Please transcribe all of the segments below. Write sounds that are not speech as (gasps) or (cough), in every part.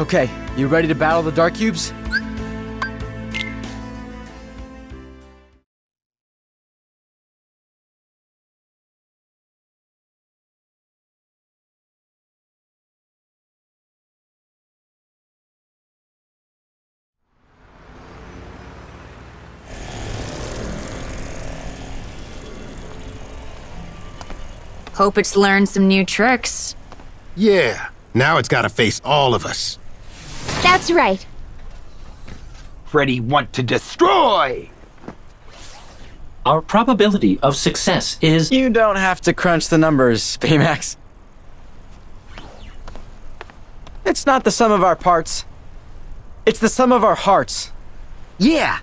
Okay, you ready to battle the Dark Cubes? Hope it's learned some new tricks. Yeah, now it's gotta face all of us. That's right. Freddy want to destroy! Our probability of success is. You don't have to crunch the numbers, Baymax. It's not the sum of our parts. It's the sum of our hearts. Yeah.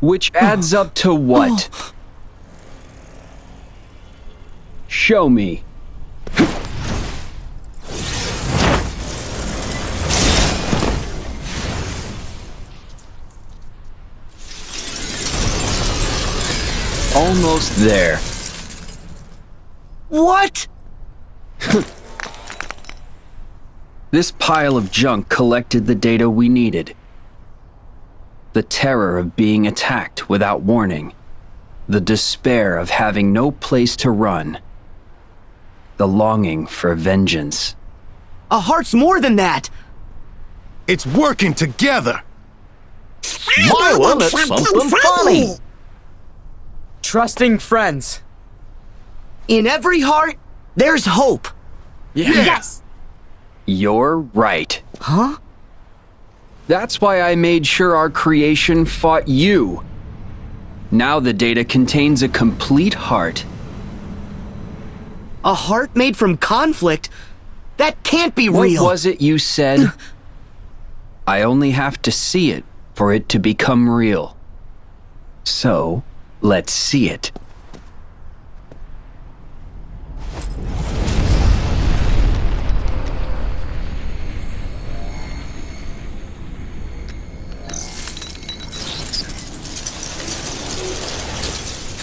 Which adds up to what? Show me. Almost there. What? (laughs) This pile of junk collected the data we needed. The terror of being attacked without warning. The despair of having no place to run. The longing for vengeance. A heart's more than that. It's working together. Smiling at something funny! Trusting friends. In every heart, there's hope. Yes. You're right. Huh? That's why I made sure our creation fought you. Now the data contains a complete heart. A heart made from conflict? That can't be What real. was it you said? (clears throat) I only have to see it for it to become real. So, let's see it.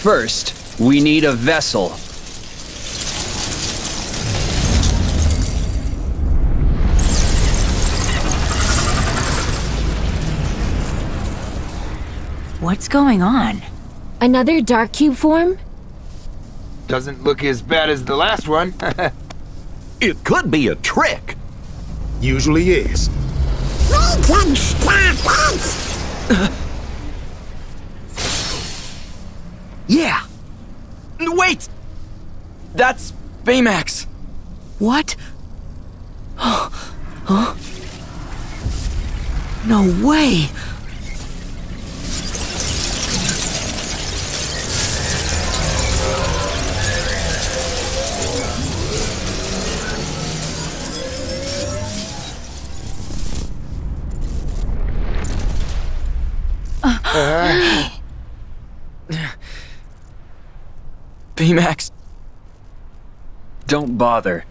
First, we need a vessel. What's going on? Another dark cube form? Doesn't look as bad as the last one. (laughs) It could be a trick. Usually is. We can stop it! Yeah. Wait! That's Baymax. What? (gasps) huh? No way. Uh-huh. (sighs) Baymax. Don't bother.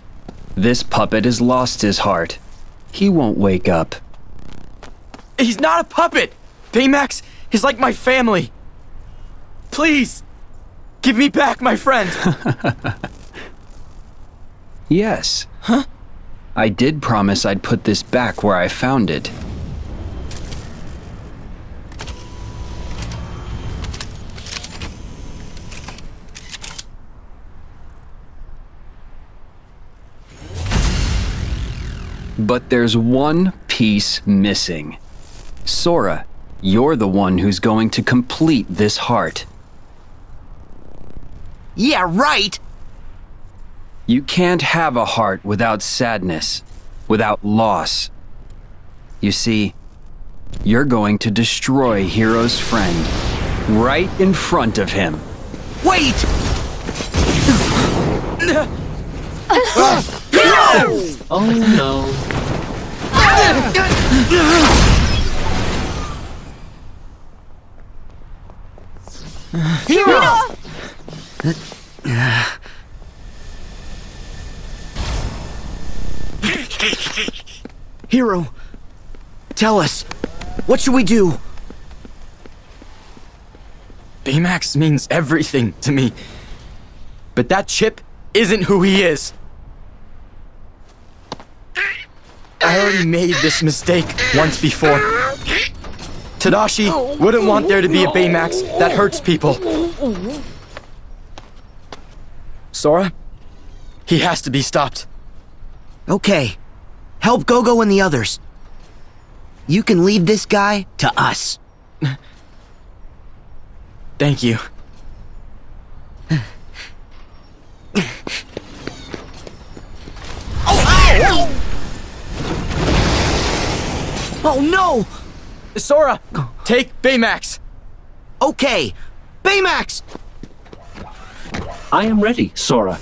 This puppet has lost his heart. He won't wake up. He's not a puppet! Baymax is like my family. Please, give me back my friend. (laughs) Yes. Huh? I did promise I'd put this back where I found it. But there's one piece missing. Sora, you're the one who's going to complete this heart. Yeah, right. You can't have a heart without sadness, without loss. You see, you're going to destroy Hiro's friend right in front of him. Wait! (laughs) Oh no. Hiro, tell us, what should we do? Baymax means everything to me. But that chip isn't who he is. I already made this mistake once before. Tadashi wouldn't want there to be a Baymax that hurts people. Sora, he has to be stopped. Okay. Help Gogo and the others. You can leave this guy to us. Thank you. (laughs) Oh no! Sora, take Baymax. Okay. Baymax! I am ready, Sora.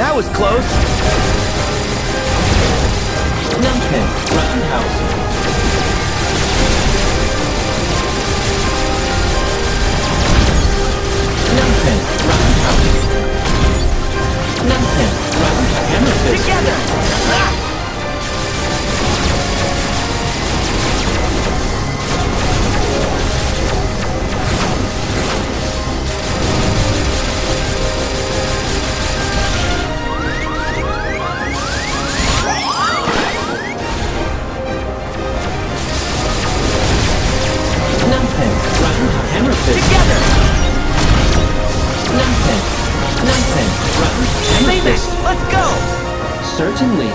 That was close. Numpen, Roundhouse. Numpen, Roundhouse. Numpen, Round Together. Ah! Let's go. Certainly.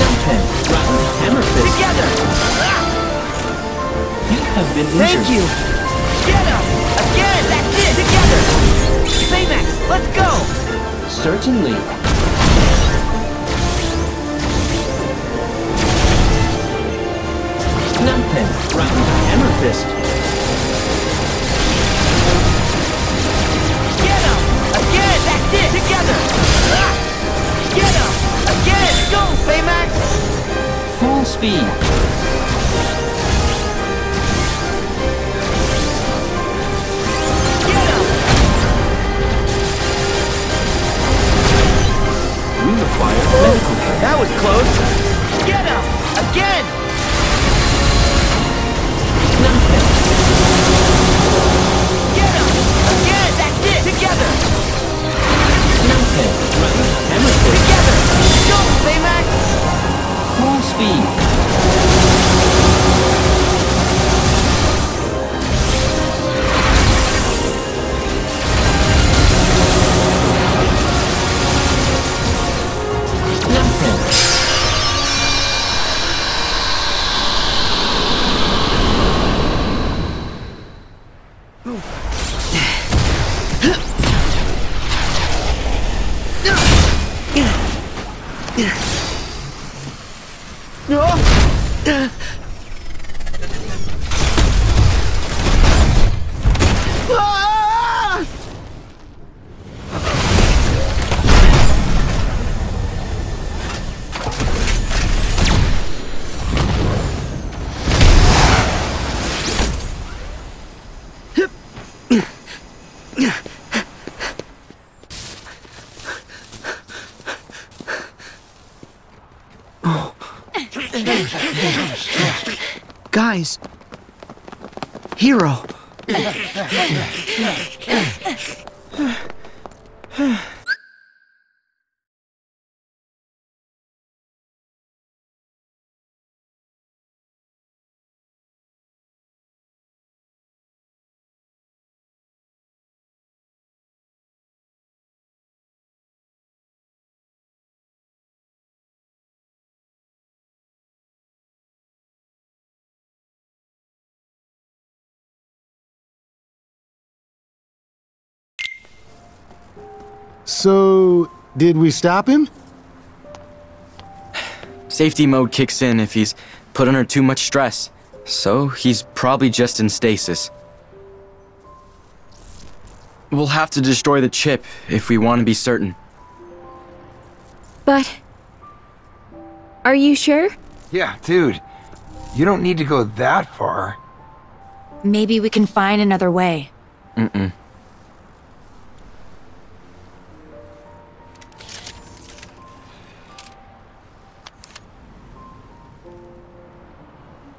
Numpen, Round Hammer Fist. Together. You have been injured. Thank you. Get him. Again. That's it. Together. Baymax, let's go. Certainly. Numpen, Round Hammer Fist. Together. Ah! Get him. Again. Go, Baymax. Full speed. Get him. We require medical care. That was close. Get him. Again. Hiro. (laughs) So, did we stop him? Safety mode kicks in if he's put under too much stress. So he's probably just in stasis. We'll have to destroy the chip if we want to be certain. But. Are you sure? Yeah, dude. You don't need to go that far. Maybe we can find another way. Mm-mm.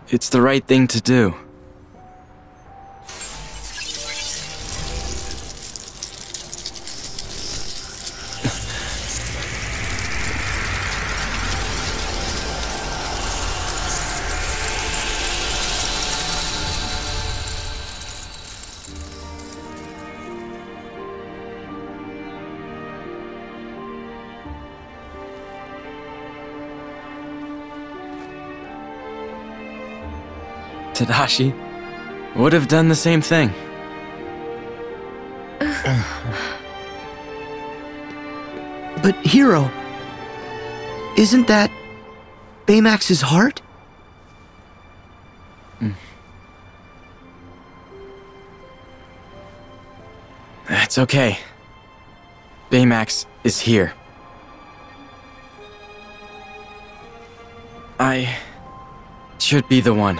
It's the right thing to do. Tadashi would have done the same thing. (sighs) But Hiro, isn't that Baymax's heart? Hmm. That's okay. Baymax is here. I should be the one.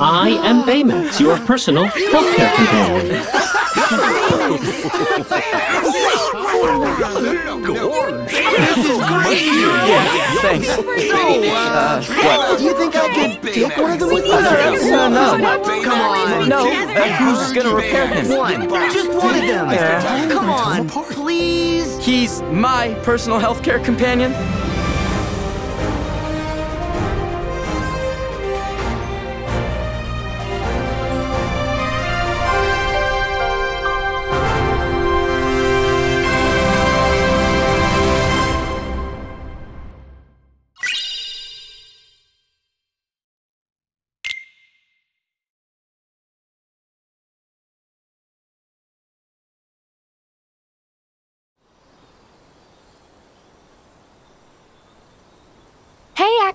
I am Baymax, your personal healthcare companion. This is Thanks. Uh, what? Do you think I could take one of them with me? Uh, no. Come on. No, uh, who's gonna repair him? One. Just one of them. Yeah. Come on, please. He's my personal healthcare companion.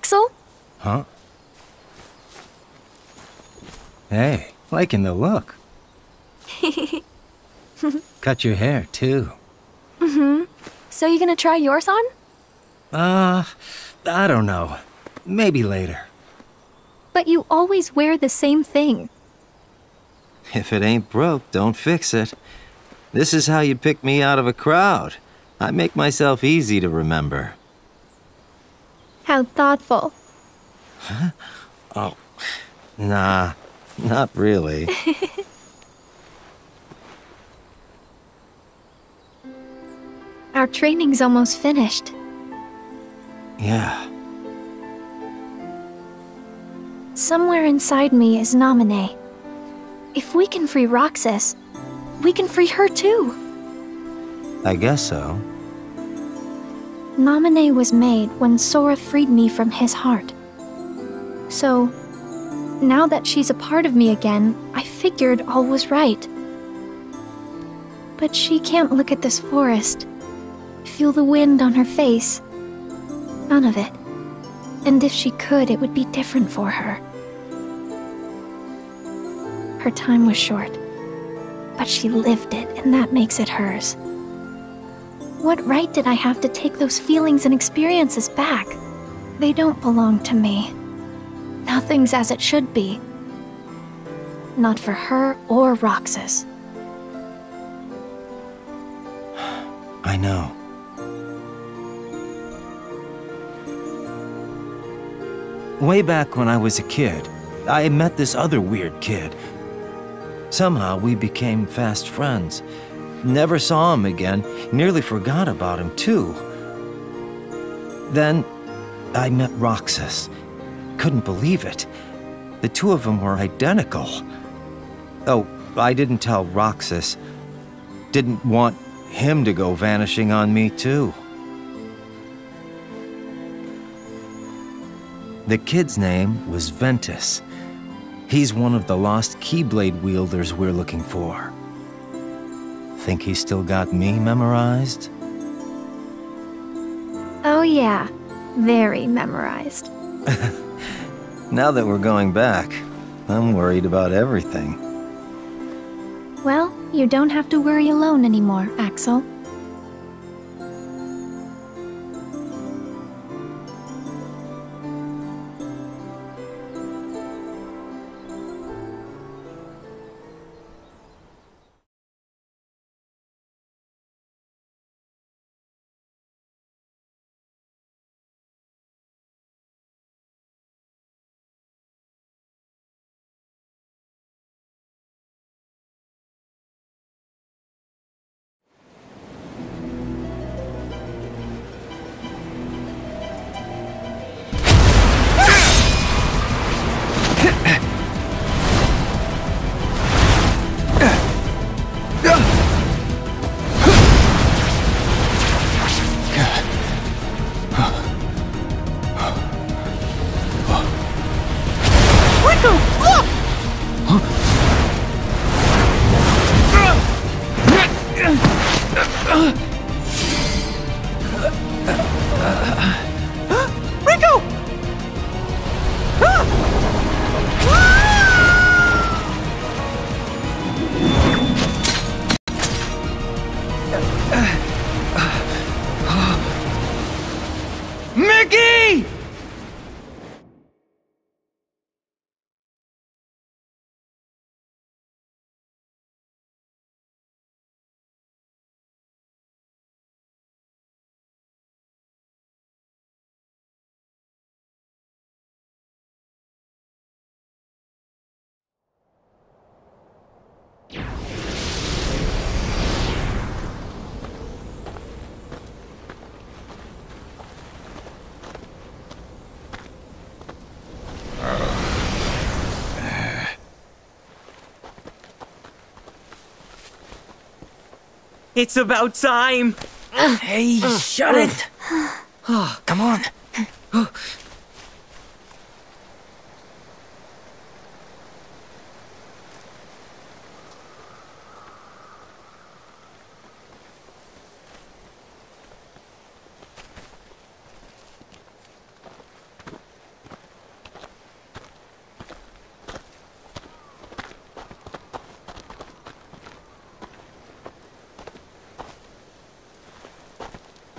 Axel. Huh? Hey, liking the look. (laughs) Cut your hair, too. Mm-hmm. So you gonna try yours on? Uh, I don't know. Maybe later. But you always wear the same thing. If it ain't broke, don't fix it. This is how you pick me out of a crowd. I make myself easy to remember. How thoughtful. Oh, nah, not really. (laughs) Our training's almost finished. yeah. Somewhere inside me is Naminé. If we can free Roxas, we can free her too. I guess so. Naminé was made when Sora freed me from his heart. So, now that she's a part of me again, I figured all was right. But she can't look at this forest, feel the wind on her face. None of it. And if she could, it would be different for her. Her time was short, but she lived it, and that makes it hers. What right did I have to take those feelings and experiences back? They don't belong to me. Nothing's as it should be. Not for her or Roxas. (sighs) I know. Way back when I was a kid, I met this other weird kid. Somehow we became fast friends. Never saw him again, nearly forgot about him, too. Then I met Roxas. Couldn't believe it. The two of them were identical. Oh, I didn't tell Roxas. Didn't want him to go vanishing on me, too. The kid's name was Ventus. He's one of the lost Keyblade wielders we're looking for. Think he's still got me memorized? Oh, yeah. Very memorized. (laughs) Now that we're going back, I'm worried about everything. Well, you don't have to worry alone anymore, Axel. It's about time. Hey, shut it. (sighs) Come on. (sighs) Oh,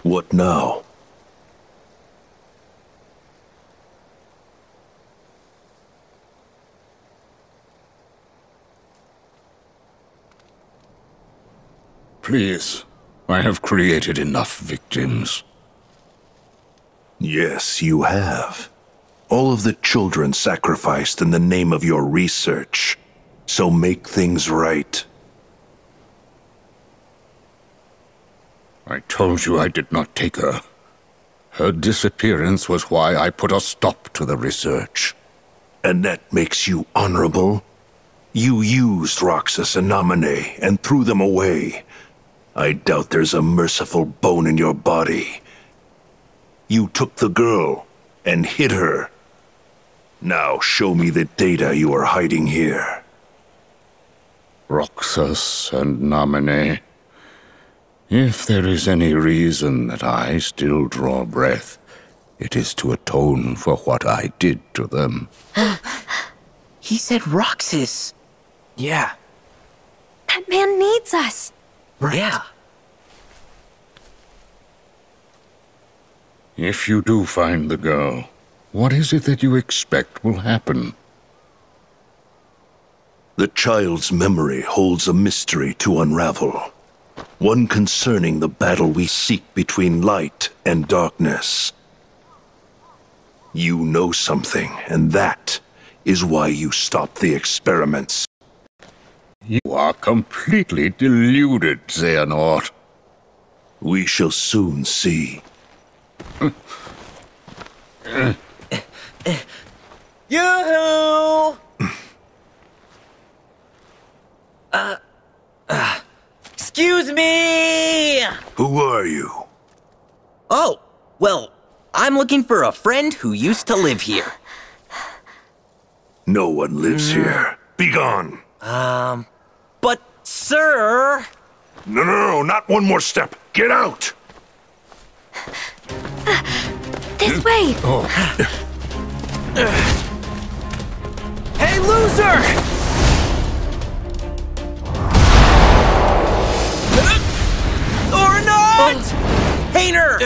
What now? Please, I have created enough victims. Yes, you have. All of the children sacrificed in the name of your research. So make things right. Told you I did not take her. Her disappearance was why I put a stop to the research. And that makes you honorable? You used Roxas and Naminé and threw them away. I doubt there's a merciful bone in your body. You took the girl and hid her. Now show me the data you are hiding here. Roxas and Naminé. If there is any reason that I still draw breath, it is to atone for what I did to them. (gasps) he said Roxas. Yeah. That man needs us. Right. Yeah. If you do find the girl, what is it that you expect will happen? The child's memory holds a mystery to unravel. One concerning the battle we seek between light and darkness. You know something, and that is why you stopped the experiments. You are completely deluded, Xehanort. We shall soon see. Yoo-hoo! (clears throat) uh, uh, excuse me! Who are you? Oh, well, I'm looking for a friend who used to live here. No one lives mm. here. Begone! Um, but, sir... No, no, no, not one more step. Get out! Uh, this way! Oh. hey, loser! Hayner!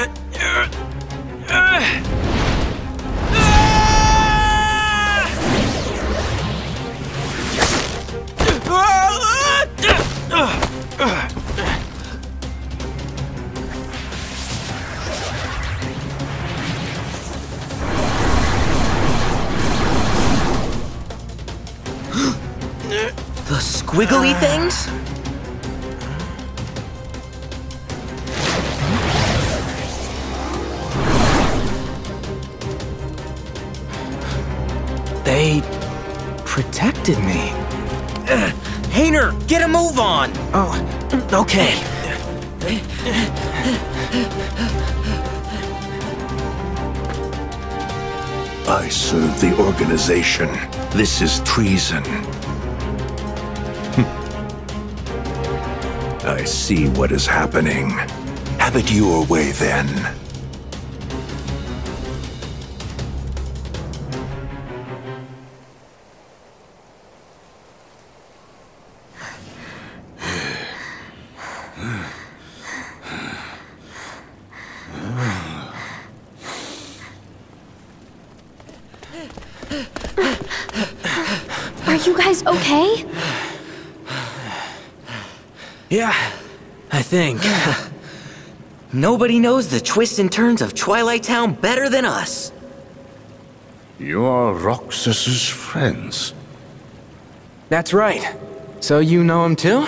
The squiggly things? Protected me. Uh, Hayner, get a move on! Oh, okay. I serve the organization. This is treason. (laughs) I see what is happening. Have it your way, then. Think. (sighs) Nobody knows the twists and turns of Twilight Town better than us. You are Roxas's friends. That's right. So you know him too?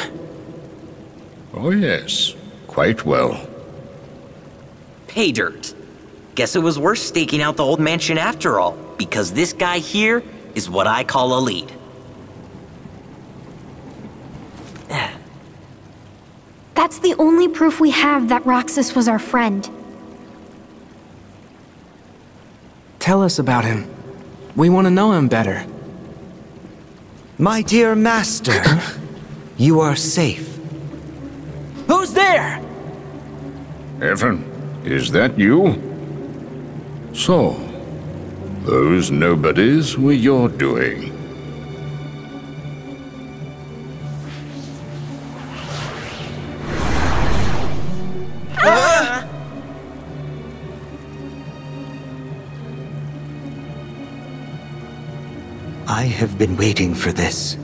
Oh yes, quite well. Pay dirt. Guess it was worth staking out the old mansion after all, because this guy here is what I call a lead. That's the only proof we have that Roxas was our friend. Tell us about him. We want to know him better. My dear master, (clears throat) you are safe. Who's there? Evan, is that you? So, those nobodies were your doing. I have been waiting for this.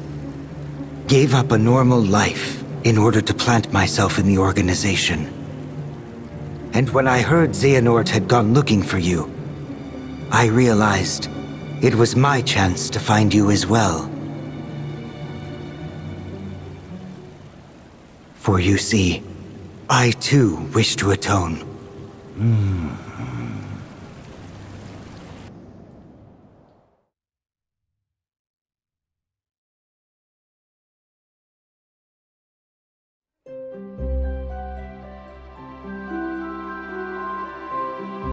Gave up a normal life in order to plant myself in the organization. And when I heard Xehanort had gone looking for you, I realized it was my chance to find you as well. For you see, I too wish to atone. Hmm.